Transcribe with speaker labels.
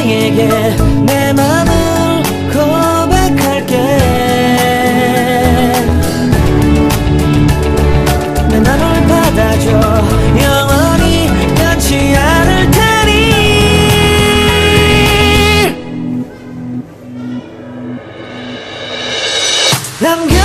Speaker 1: 너에게 내 맘을 고백할게. 내 맘을 받아줘. 영원히 변치 않을 테니. I'm